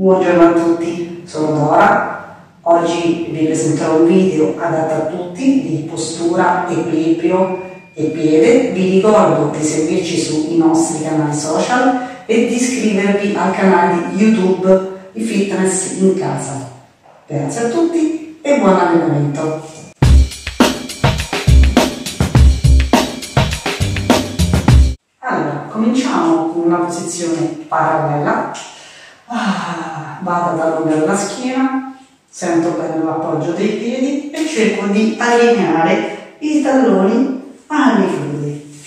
Buongiorno a tutti, sono Dora. Oggi vi presenterò un video adatto a tutti di postura, equilibrio e piede. Vi ricordo di seguirci sui nostri canali social e di iscrivervi al canale YouTube di Fitness in Casa. Grazie a tutti e buon allenamento! Allora, cominciamo con una posizione parallela Ah, vado ad allungare la schiena, sento bene l'appoggio dei piedi e cerco di allineare i talloni ai glutei.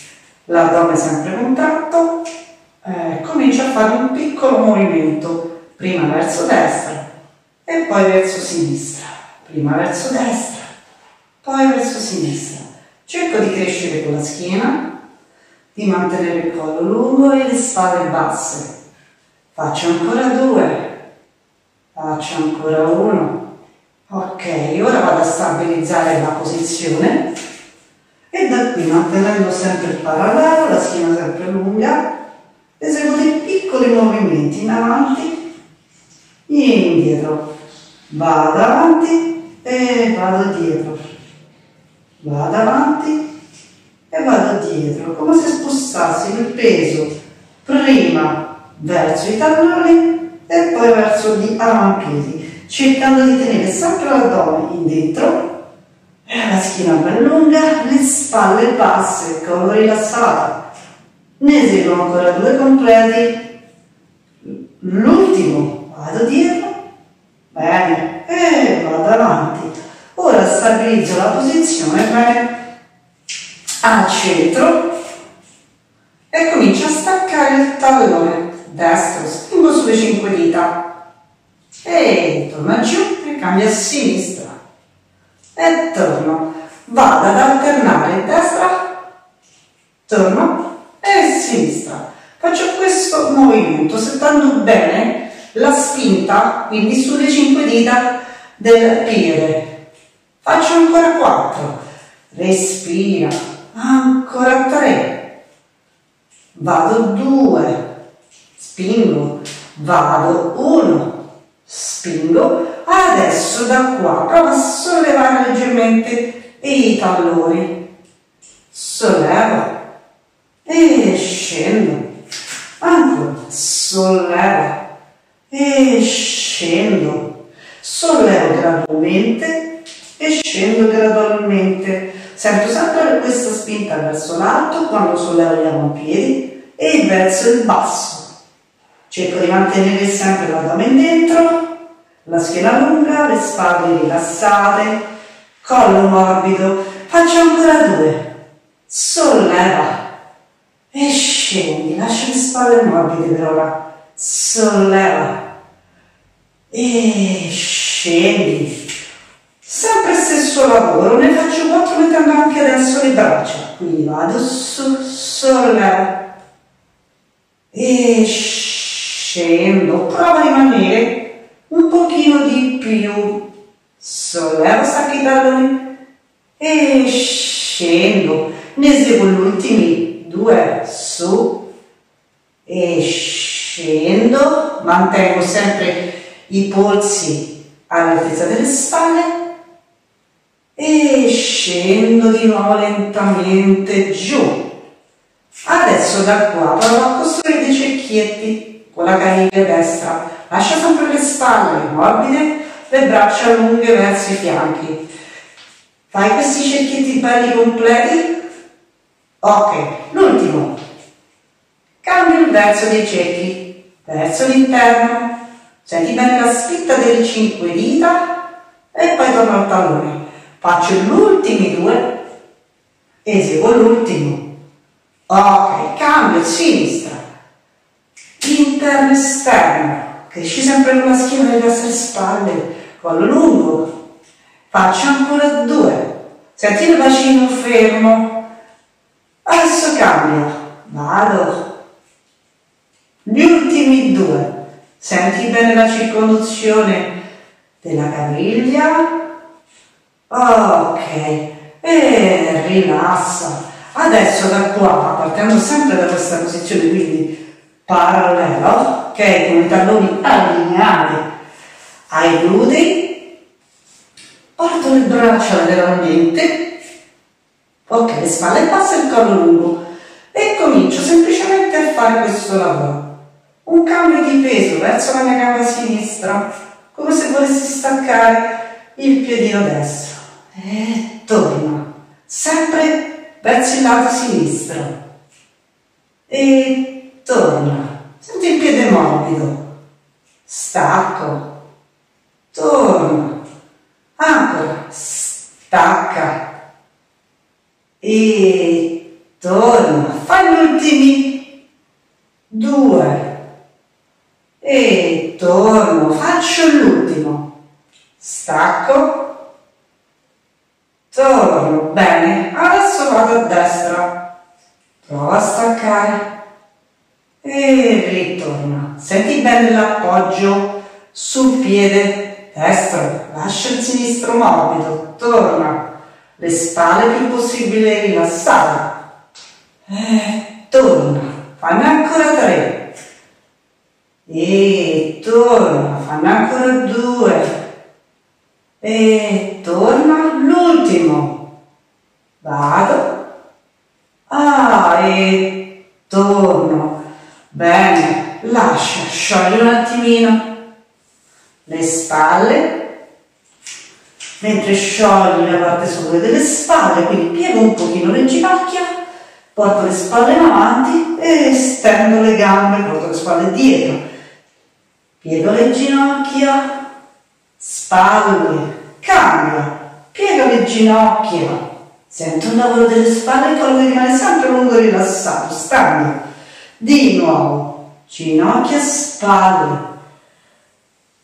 L'addome sempre contratto, eh, comincio a fare un piccolo movimento, prima verso destra e poi verso sinistra, prima verso destra, poi verso sinistra. Cerco di crescere con la schiena, di mantenere il collo lungo e le spalle basse faccio ancora due, faccio ancora uno, ok, ora vado a stabilizzare la posizione. E da qui mantenendo sempre il parallelo, la schiena sempre lunga, eseguo dei piccoli movimenti in avanti indietro, vado avanti e vado dietro, vado avanti e vado dietro, come se spostassi il peso prima verso i talloni e poi verso gli avampiedi, cercando di tenere sempre l'addome in dentro, la schiena ben lunga, le spalle basse, il collo rilassato. Ne eseguo ancora due completi. L'ultimo, vado dietro, bene, e vado avanti. Ora stabilizzo la posizione bene al centro e comincio a staccare il tallone destro, spingo sulle cinque dita e torno giù e cambio a sinistra e torno. Vado ad alternare destra, torno e sinistra. Faccio questo movimento settando bene la spinta, quindi sulle cinque dita del piede. Faccio ancora quattro. Respira. Ancora tre. Vado due spingo, vado, uno, spingo, adesso da qua provo a sollevare leggermente i talloni, sollevo e scendo, ancora, sollevo e scendo, sollevo gradualmente e scendo gradualmente, sento sempre questa spinta verso l'alto quando sollevo gli avampiedi e verso il basso Cerco di mantenere sempre l'addome dentro, la schiena lunga, le spalle rilassate, collo morbido. Faccio ancora due. Solleva e scendi. Lascia le spalle morbide per ora. Solleva e scendi. Sempre stesso lavoro, ne faccio quattro mettendo anche adesso le braccia. Quindi vado su, solleva e scendi scendo, prova a rimanere un pochino di più, sollevo stacchi talloni e scendo, ne eseguo gli ultimi due, su e scendo, mantengo sempre i polsi all'altezza delle spalle e scendo di nuovo lentamente giù. Adesso da qua provo a costruire dei cerchietti con la caviglia destra. Lascia sempre le spalle morbide, le braccia lunghe verso i fianchi. Fai questi cerchietti belli completi. Ok, l'ultimo. Cambio il verso dei cerchi, verso l'interno. Senti bene la spinta delle cinque dita e poi torno al tallone. Faccio gli ultimi due, eseguo l'ultimo. Ok, cambio, sinistra interno esterno, cresci sempre con la schiena delle vostre spalle, collo lungo, faccio ancora due, senti il bacino fermo, adesso cambia, vado, gli ultimi due, senti bene la circonduzione della caviglia, ok, e rilassa, adesso da qua, partendo sempre da questa posizione, quindi parallelo, ok, con i talloni allineati ai glutei, porto le braccia lateralmente, ok, le spalle basse il collo lungo e comincio semplicemente a fare questo lavoro. Un cambio di peso verso la mia gamba sinistra, come se volessi staccare il piedino destro e torna, sempre verso il lato sinistro e torna, senti il piede morbido, stacco, torna, ancora, stacca. E torna, fai gli ultimi due. E torno, faccio l'ultimo, stacco, torno, bene, adesso vado a destra, prova a staccare e ritorna. Senti bene l'appoggio sul piede destro, lascia il sinistro morbido, torna, le spalle più possibile rilassate. E torna, fanne ancora tre. E torna, fanne ancora due. E torna l'ultimo. Vado. Ah, e torno. Bene, lascia, sciogli un attimino le spalle, mentre sciogli la parte superiore delle spalle, quindi piego un pochino le ginocchia, porto le spalle in avanti e stendo le gambe, porto le spalle dietro, piego le ginocchia, spalle, cambia, piego le ginocchia, sento il lavoro delle spalle, il collo rimane sempre lungo e rilassato, stando di nuovo, ginocchia, spalle.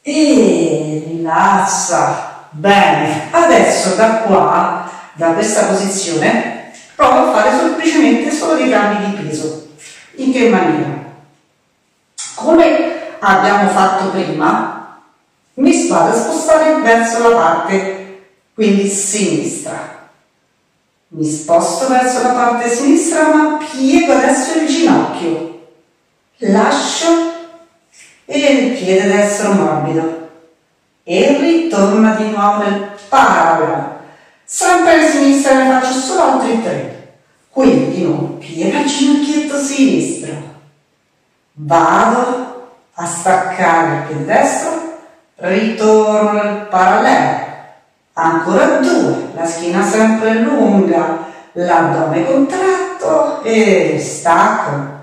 E rilassa. Bene, adesso da qua, da questa posizione, provo a fare semplicemente solo dei cambi di peso. In che maniera? Come abbiamo fatto prima, mi vado a spostare verso la parte, quindi sinistra. Mi sposto verso la parte sinistra ma piego adesso il ginocchio. Lascio piede destro morbido. E ritorna di nuovo nel parallelo. Sempre a sinistra ne faccio solo altri tre. Quindi di nuovo piega il ginocchietto sinistro. Vado a staccare il piede destro, ritorno nel parallelo ancora due, la schiena sempre lunga, l'addome contratto e stacco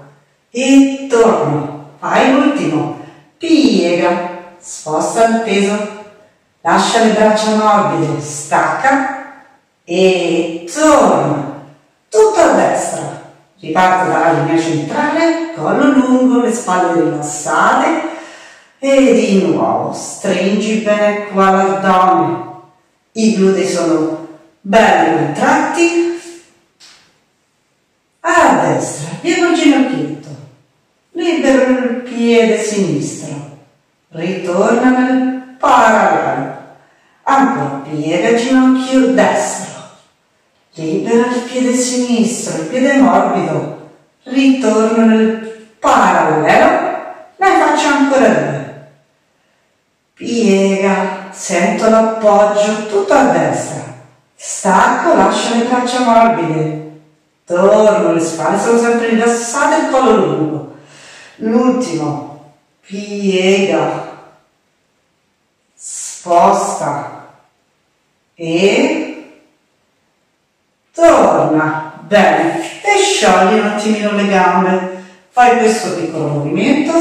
e torno, fai l'ultimo, piega, sposta il peso, lascia le braccia morbide, stacca e torna, tutto a destra, riparto dalla linea centrale, collo lungo, le spalle rilassate e di nuovo stringi bene qua l'addome i glutei sono belli contratti, a destra, piego il ginocchietto, libero il piede sinistro, ritorna nel parallelo, ancora piega ginocchio destro, libera il piede sinistro, il piede morbido, ritorno nel parallelo, ne faccio ancora due. Piega, sento l'appoggio tutto a destra, stacco, lascio le braccia morbide, torno, le spalle sono sempre rilassate, il collo lungo, l'ultimo, piega, sposta. E torna, bene, e sciogli un attimino le gambe, fai questo piccolo movimento,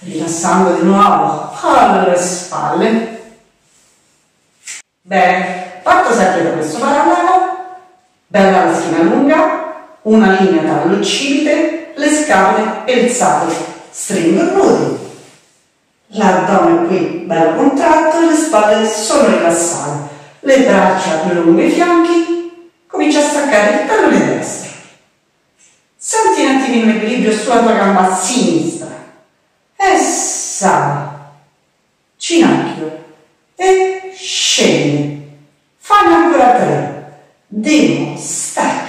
rilassando di nuovo alle spalle. Bene, parto sempre da questo parallelo, bella la schiena lunga, una linea tra l'occipite, le scapole e il sacro, stringo i glutei. L'addome qui bello contratto le spalle sono rilassate. Le braccia lunghe i fianchi, comincia a staccare il tallone destro. Senti un attimino l'equilibrio sulla tua gamba sinistra e sale, ginocchio e scende. Fanno ancora tre. Devo, stacca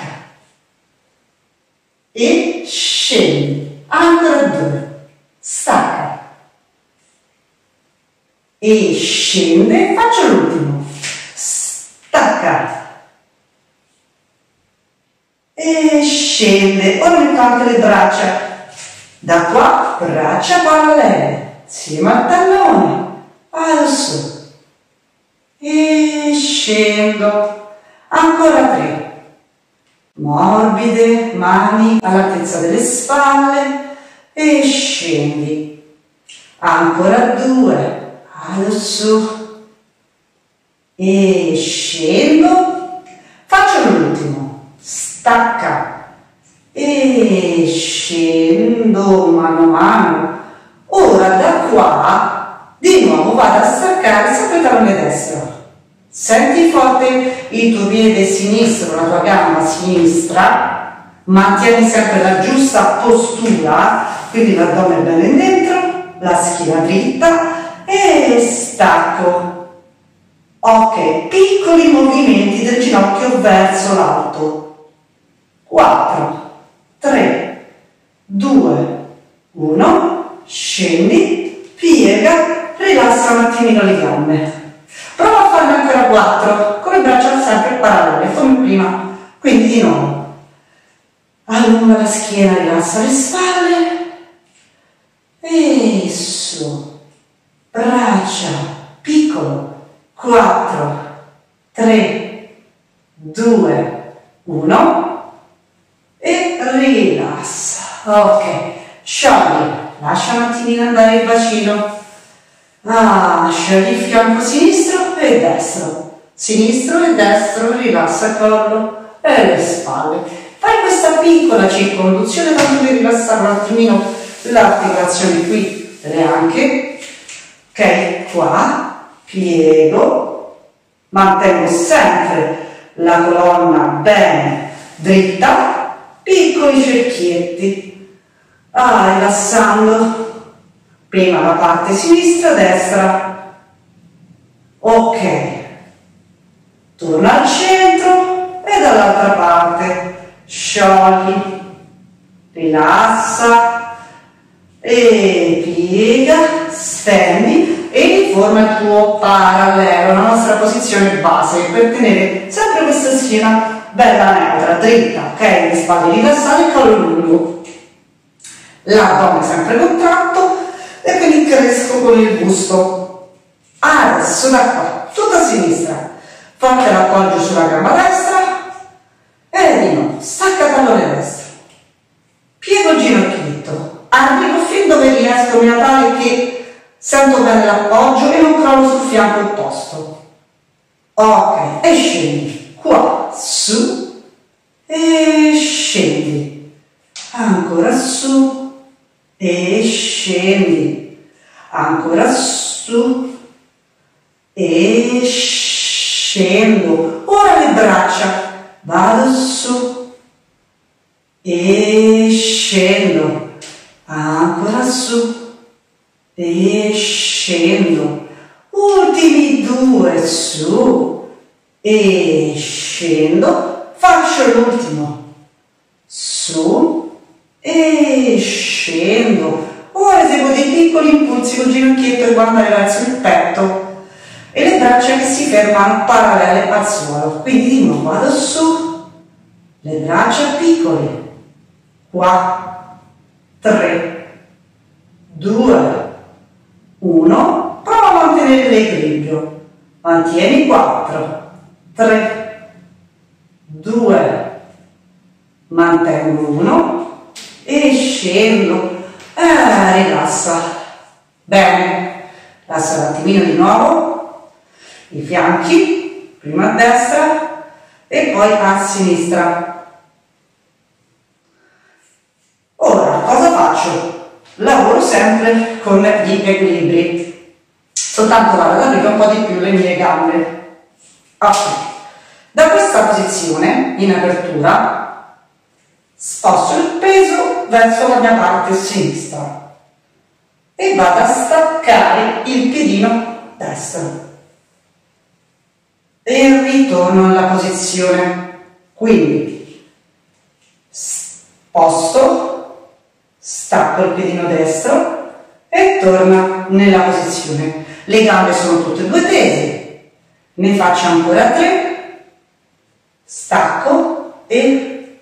e scendi. Ancora due. Stacca e scende, faccio l'ultimo, stacca e scende, ora metto anche le braccia, da qua braccia parallele, insieme al tallone, alzo e scendo, ancora tre, morbide, mani all'altezza delle spalle e scendi, ancora due, alzo. E scendo, faccio l'ultimo, stacca. E scendo mano a mano, ora da qua di nuovo vado a staccare sempre il tallone destro, Senti forte il tuo piede sinistro, la tua gamba sinistra, mantieni sempre la giusta postura, quindi l'addome bene dentro, la schiena dritta e stacco. Ok, piccoli movimenti del ginocchio verso l'alto. 4, 3, 2, 1, scendi, piega, rilassa un attimino le gambe. Prova a farne ancora 4 con le braccia sempre parallele come prima. Quindi di nuovo. Allunga la schiena, rilassa le spalle e su. Braccia, piccolo. 4, 3, 2, 1 e rilassa. Ok, sciogli, lascia un attimino andare il bacino Ah, scegli il fianco sinistro e destro, sinistro e destro, rilassa il collo e le spalle. Fai questa piccola circonduzione tanto per rilassare un attimino l'articolazione qui delle anche. Ok, qua, piego, mantengo sempre la colonna bene dritta, piccoli cerchietti. Ah, rilassando prima la parte sinistra, destra, ok, torna al centro e dall'altra parte, sciogli, rilassa. E piega, stendi e riforma il tuo parallelo, la nostra posizione base per tenere sempre questa schiena bella neutra, dritta, ok? Le spalle rilassate, il collo lungo, l'addome sempre contratto e quindi cresco con il busto. Adesso da qua, tutta a sinistra, fate l'appoggio sulla gamba destra. E di nuovo, stacca tallone destro, piego ginocchietto, arrivo fin dove riesco in maniera tale che sento bene l'appoggio e non crollo sul fianco opposto. Ok, e scendi, qua, su, e scendi, ancora su, e scendi, ancora su e scendo, ora le braccia, vado su. E scendo, ancora su. E scendo, ultimi due su. E scendo, faccio l'ultimo, su. E scendo. Ora eseguo dei piccoli impulsi col ginocchietto e guardare verso il petto e le braccia che si fermano parallele al suolo. Quindi di nuovo vado su, le braccia piccole. 4, 3, 2, 1. Prova a mantenere l'equilibrio. Mantieni 4, 3, 2, mantengo 1, e scendo, eh, rilassa, bene, rilassa un attimino di nuovo, i fianchi, prima a destra e poi a sinistra. Ora, cosa faccio? Lavoro sempre con gli equilibri, soltanto vado ad aprire un po' di più le mie gambe. Ok, da questa posizione in apertura sposto il peso verso la mia parte sinistra e vado a staccare il piedino destro e ritorno alla posizione quindi sposto stacco il piedino destro e torna nella posizione. Le gambe sono tutte e due tese. Ne faccio ancora tre, stacco e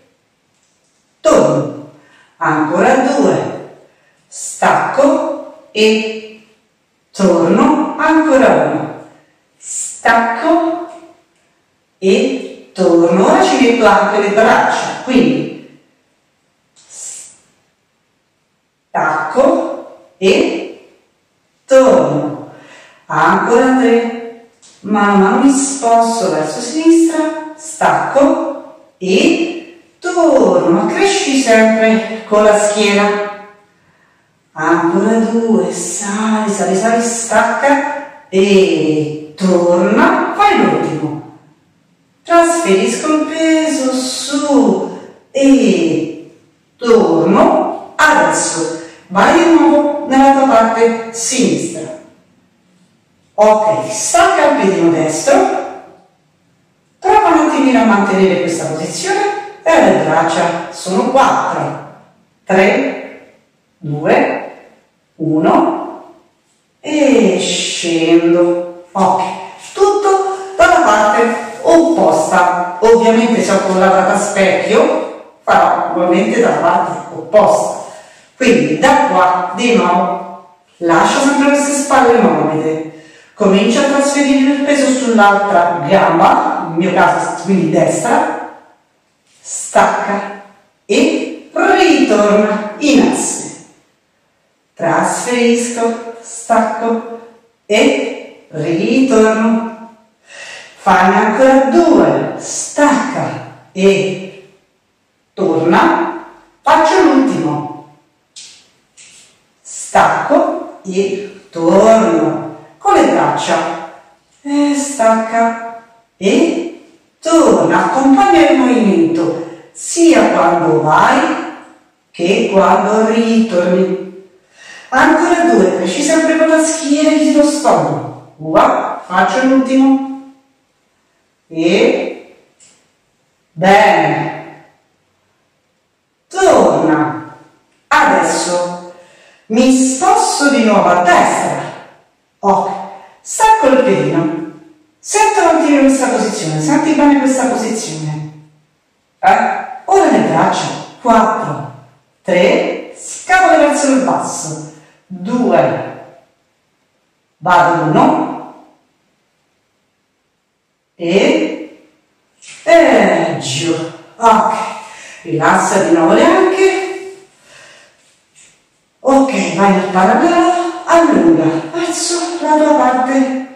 torno. Ancora due, stacco e torno. Ancora uno, stacco e torno. Ora ci metto anche le braccia, quindi stacco e torno. Ancora tre, man mano mi sposto verso sinistra, stacco e torno. Cresci sempre con la schiena. Ancora due, sali, sali, sali, stacca e torna. Fai l'ultimo. Trasferisco il peso su e torno. Adesso vai di nuovo nella tua parte sinistra. Ok, stacca il piedino destro. Prova un attimino a mantenere questa posizione e le braccia sono 4, 3, 2, 1 e scendo. Ok, tutto dalla parte opposta. Ovviamente ho collaborato a specchio, farò ugualmente dalla parte opposta. Quindi da qua di nuovo lascio sempre queste spalle morbide. Comincio a trasferire il peso sull'altra gamba, nel mio caso quindi destra, stacca e ritorna in asse. Trasferisco, stacco e ritorno Fanne ancora due, stacca e torna, faccio l'ultimo, stacco e torno con le braccia e stacca e torna, accompagna il movimento sia quando vai che quando ritorni. Ancora due, cresci sempre con la schiena e lo stomaco. Ua, faccio l'ultimo e bene. Torna. Adesso mi sposto di nuovo a destra. Ok. Stacco il piedino. Sento mantenere questa posizione. Senti bene questa posizione. Eh? ora le braccia 4 3 scavole verso il basso. 2 vado 1 e e giù ok rilassa di nuovo le anche. Ok vai nel parallelo allunga verso la tua parte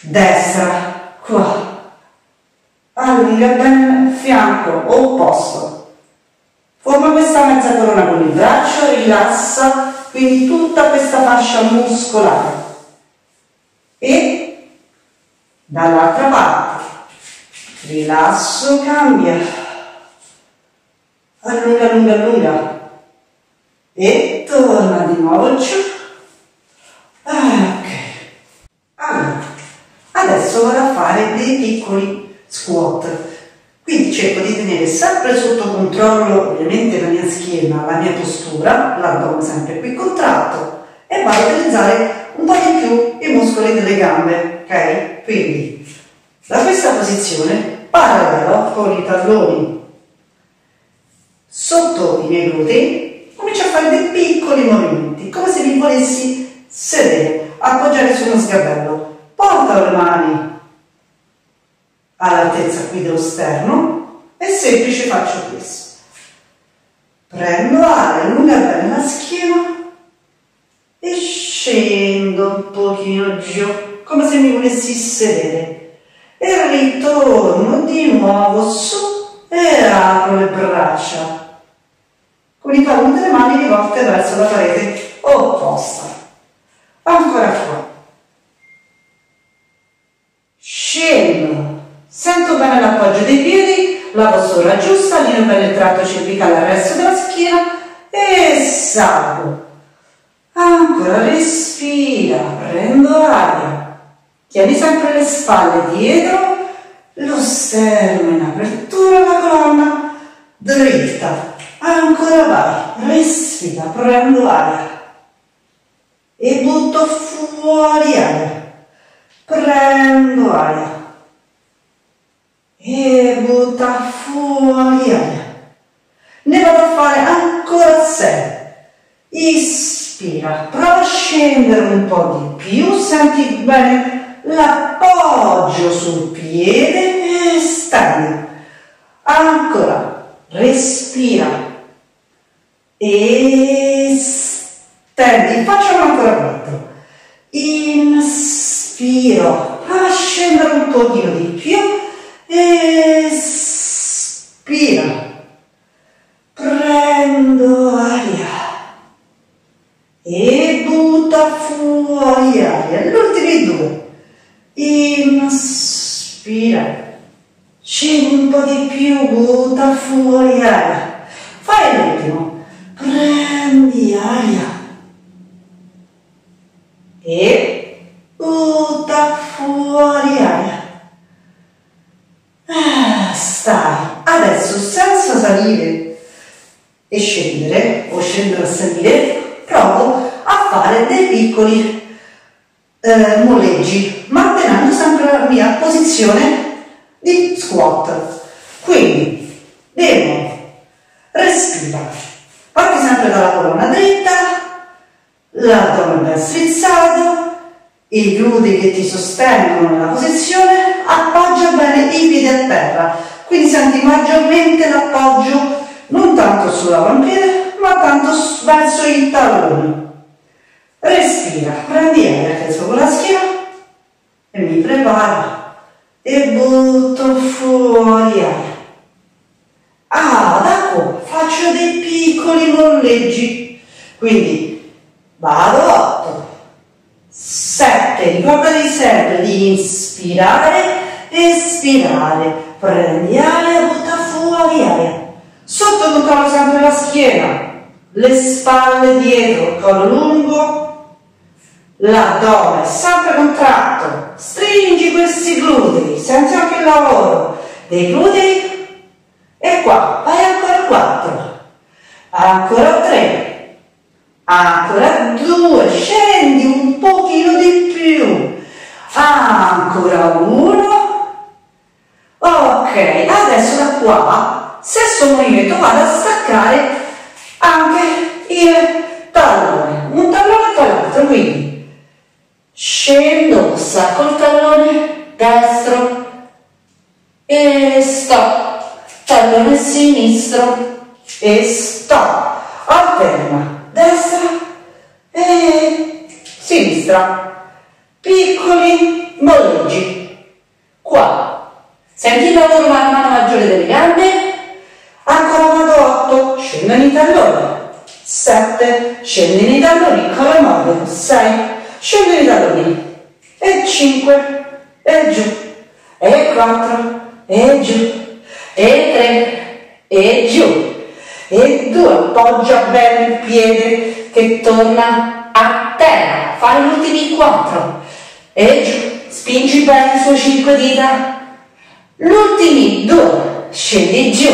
destra qua. Allunga bene fianco opposto. Forma questa mezza corona con il braccio rilassa quindi tutta questa fascia muscolare. E dall'altra parte. Rilasso cambia. Allunga allunga allunga. E torna di nuovo giù ok. Allora adesso vado a fare dei piccoli squat. Quindi cerco di tenere sempre sotto controllo ovviamente la mia schiena la mia postura l'addome sempre qui contratto e vado a utilizzare un po' di più i muscoli delle gambe ok quindi, da questa posizione, parallelo con i talloni sotto i miei glutei, comincio a fare dei piccoli movimenti, come se mi volessi sedere, appoggiare su uno sgabello. Porto le mani all'altezza qui dello sterno e semplice faccio questo. Prendo aria, allunga bene la schiena e scendo un pochino giù come se mi volessi sedere. E ritorno di nuovo su e apro le braccia. Con i palmi delle mani rivolte verso la parete opposta. Ancora qua scendo sento bene l'appoggio dei piedi la postura giusta lineo bene il tratto cervicale al resto della schiena e salgo. Ancora respira prendo aria Tieni sempre le spalle dietro, lo sterno in apertura, la colonna dritta. Ancora vai, respira, prendo aria. e butto fuori aria. Prendo aria e butta fuori aria. Ne vado a fare ancora sei. Ispira, prova a scendere un po' di più, senti bene l'appoggio sul piede e stendi. Ancora, respira e stendi. Facciamo ancora quattro. Inspiro, a un pochino di più espira, prendo aria e butta fuori aria, l'ultimi due, inspira, scendi un po' di più, butta fuori aria, fai l'ultimo, prendi aria e butta fuori aria. Ah, stai. Adesso senza salire e scendere, o scendere a salire, provo a fare dei piccoli eh, molleggi, mantenendo sempre la mia posizione di squat. Quindi, devo respira. Parti sempre dalla colonna dritta, l'addome ben strizzato, i glutei che ti sostengono nella posizione, appoggia bene i piedi a terra, quindi senti maggiormente l'appoggio non tanto sull'avampiede, ma tanto verso il tallone. Respira, prendi aria, che con la schiena e mi preparo e butto fuori aria. Ah, da qua faccio dei piccoli molleggi, quindi vado 8, 7, ricordati sempre di inspirare, espirare, prendi aria, butta fuori aria. Sotto controllo sempre la schiena, le spalle dietro, collo lungo, l'addome sempre contratto. Stringi questi glutei, senti anche il lavoro. Dei glutei? E qua, vai ancora 4, ancora 3, ancora due, scendi un pochino di più, ancora uno, ok, adesso da qua, stesso movimento, vado a staccare anche il tallone, un tallone tra l'altro, quindi scendo, stacco il tallone destro e stop, tallone sinistro e stop, alterna destra e sinistra. Piccoli molleggi. Qua. Senti il lavoro mano maggiore delle gambe. Ancora vado 8, scendo in talloni. 7, scendo in talloni, collo morbido. 6, scendo in talloni. E 5, e giù. E 4, e giù. E 3, e giù. E due, appoggia bene il piede che torna a terra, fai gli ultimi quattro. E giù, spingi bene le sue cinque dita, l'ultimi due, scendi giù,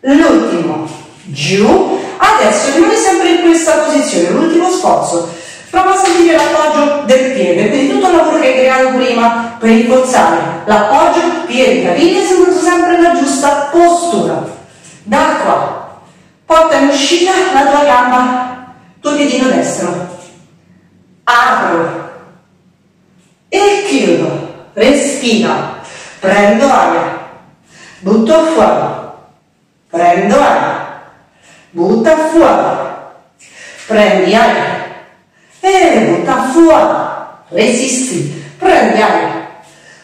l'ultimo giù, adesso rimani sempre in questa posizione, l'ultimo sforzo, prova a sentire l'appoggio del piede, quindi tutto il lavoro che hai creato prima per rinforzare l'appoggio, piede, caviglie, sempre nella giusta postura. Da qua, porta in uscita la tua gamba, tuo piedino destro. Apro e chiudo. Respira. Prendo aria. Butto fuori. Prendo aria. Butta fuori. Prendi aria. E butta fuori. Resisti. Prendi aria.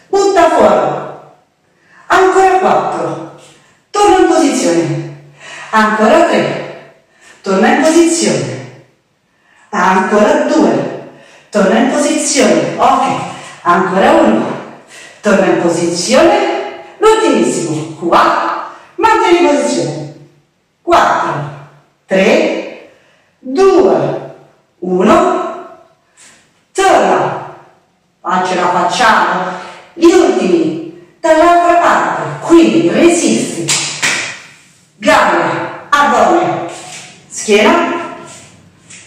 Butta fuori. Ancora quattro. Torna in posizione. Ancora 3, torna in posizione, ancora 2, torna in posizione, ok, ancora 1, torna in posizione, l'ultimissimo, qua, mantieni posizione, 4, 3, 2, 1, torna, ce la facciamo, gli ultimi, dall'altra parte, quindi resisti, gambe, addome, schiena,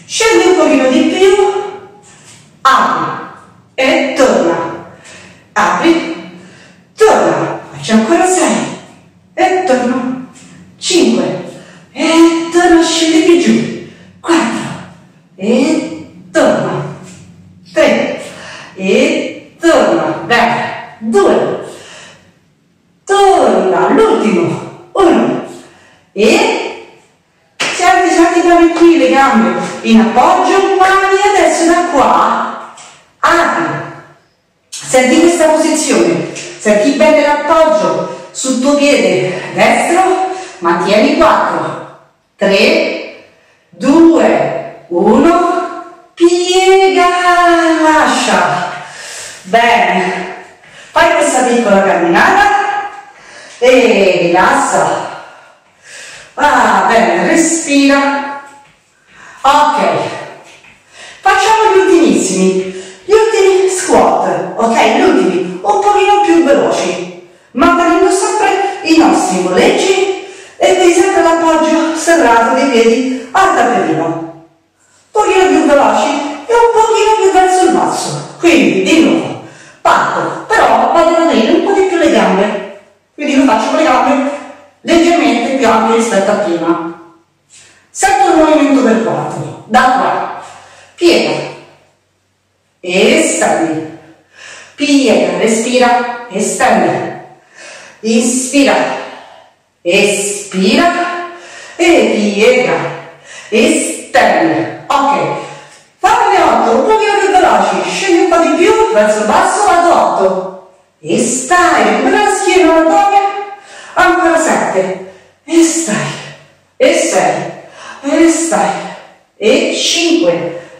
scendi un pochino di più. Apri e torna, apri, torna, faccio ancora 6 e torno, 5 e torna, scendi più giù, 4 e torna, 3 e torna, bene, 2 torna, l'ultimo, 1 e senti, senti bene qui le gambe in appoggio, mani adesso da qua apri, senti questa posizione, senti bene l'appoggio sul tuo piede destro, mantieni 4, 3, 2, 1, piega, lascia, bene, fai questa piccola camminata e rilassa, ah bene, respira, Ok, facciamo gli ultimissimi, gli ultimi squat, ok? Gli ultimi, un pochino più veloci, mantenendo sempre i nostri molleggi e quindi sempre l'appoggio serrato dei piedi al tappetino. Un pochino più veloci e un pochino più verso il basso. Quindi, di nuovo, parto, però vado a tenere un po' di più le gambe, quindi lo faccio con le gambe leggermente più ampie rispetto a prima. Sempre il movimento del corpo, da qua, piega, estendi, piega, respira, estendi, inspira, espira e piega, estendi, ok, fammi 8, un pochino più veloci, scendi un po' di più, verso il basso, vado 8, e stai, la schiena, la ancora 7, e stai, e 6, e stai, e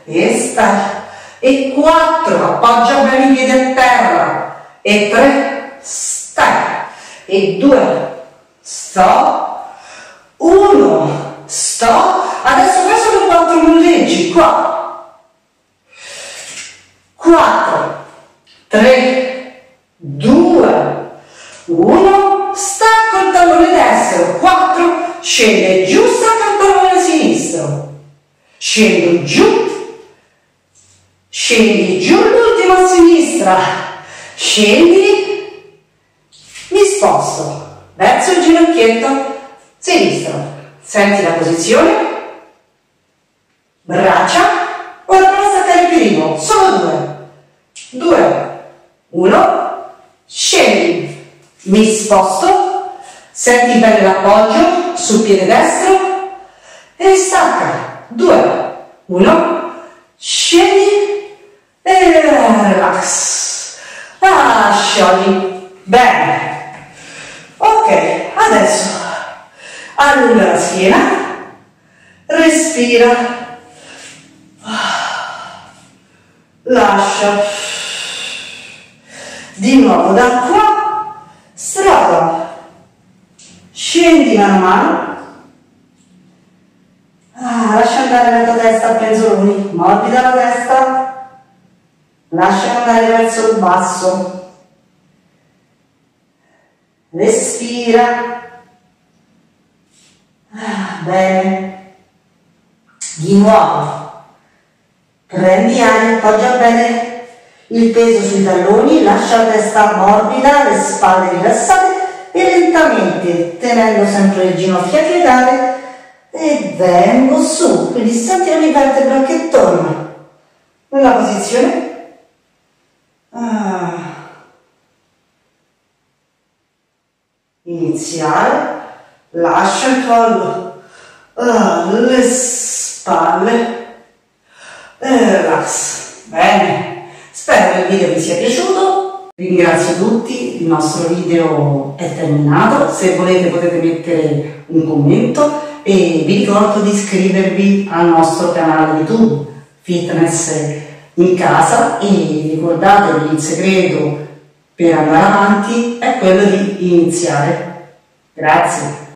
5, e stai, e 4, appoggia bene i piedi a terra, e 3, stai, e 2, sto, 1, sto, adesso questo sono 4 molleggi, qua, 4, 3, 2, 1, stacco il tallone destro, 4, scende giù, stacca il tallone sinistro, scendo giù, scendi giù l'ultimo a sinistra, scendi, mi sposto verso il ginocchietto sinistro, senti la posizione, braccia, ora non staccare il primo, solo due, due, uno, scendi, mi sposto, senti bene l'appoggio sul piede destro, e stacca. Due, uno, scendi e relax. Ah, sciogli. Bene. Ok, adesso allunga la schiena, respira, lascia. Di nuovo da qua, strada, scendi mano a mano, Ah, lascia andare la tua testa a penzoloni, morbida la testa, lascia andare verso il basso, respira, ah, bene, di nuovo, prendi aria, appoggia bene il peso sui talloni, lascia la testa morbida, le spalle rilassate e lentamente, tenendo sempre le ginocchia piegate, e vengo su, quindi senti ogni vertebra che torna nella posizione. Ah. Iniziale lascia il collo ah, le spalle e relax bene spero che il video vi sia piaciuto. Ringrazio tutti il nostro video è terminato. Se volete potete mettere un commento e vi ricordo di iscrivervi al nostro canale YouTube Fitness in casa e ricordatevi il segreto per andare avanti è quello di iniziare. Grazie.